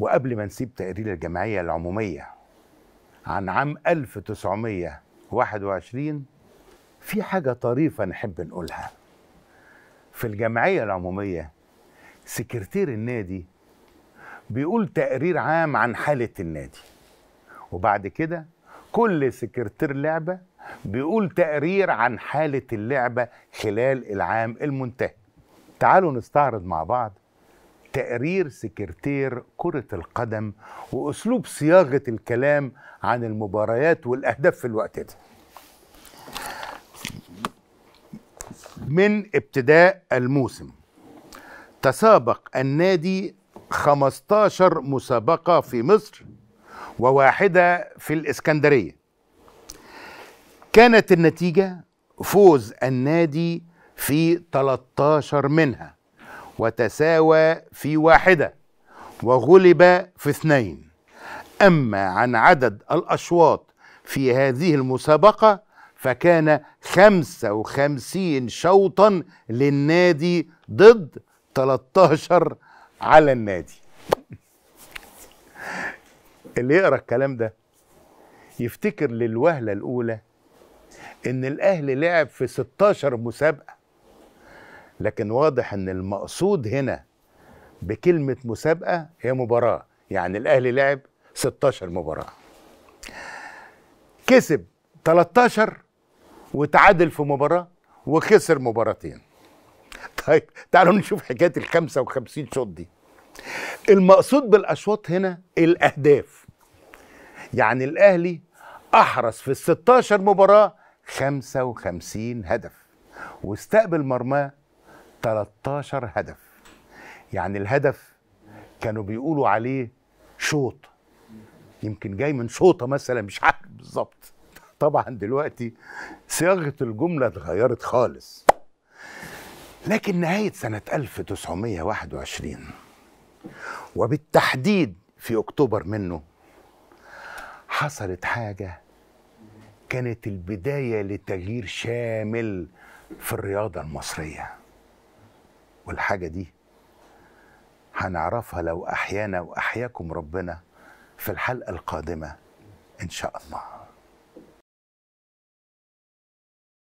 وقبل ما نسيب تقرير الجمعية العمومية عن عام 1921 في حاجة طريفة نحب نقولها. في الجمعية العمومية سكرتير النادي بيقول تقرير عام عن حالة النادي. وبعد كده كل سكرتير لعبة بيقول تقرير عن حالة اللعبة خلال العام المنتهي. تعالوا نستعرض مع بعض تقرير سكرتير كرة القدم وأسلوب صياغة الكلام عن المباريات والأهداف في الوقت ده. من ابتداء الموسم تسابق النادي 15 مسابقة في مصر وواحدة في الإسكندرية. كانت النتيجة فوز النادي في 13 منها. وتساوى في واحدة وغلب في اثنين. أما عن عدد الأشواط في هذه المسابقة فكان 55 شوطا للنادي ضد 13 على النادي. اللي يقرأ الكلام ده يفتكر للوهلة الأولى إن الأهلي لعب في 16 مسابقة. لكن واضح إن المقصود هنا بكلمة مسابقة هي مباراة. يعني الأهلي لعب 16 مباراة. كسب 13 وتعادل في مباراة وخسر مباراتين. طيب تعالوا نشوف حكاية ال 55 شوط دي. المقصود بالأشواط هنا الأهداف. يعني الأهلي أحرز في ال 16 مباراة 55 هدف. واستقبل مرماه 13 هدف. يعني الهدف كانوا بيقولوا عليه شوط. يمكن جاي من شوطة مثلا مش عارف بالظبط. طبعا دلوقتي صياغة الجملة اتغيرت خالص. لكن نهاية سنة 1921 وبالتحديد في أكتوبر منه حصلت حاجة كانت البداية لتغيير شامل في الرياضة المصرية. والحاجة دي هنعرفها لو أحيانا وأحياكم ربنا في الحلقة القادمة إن شاء الله.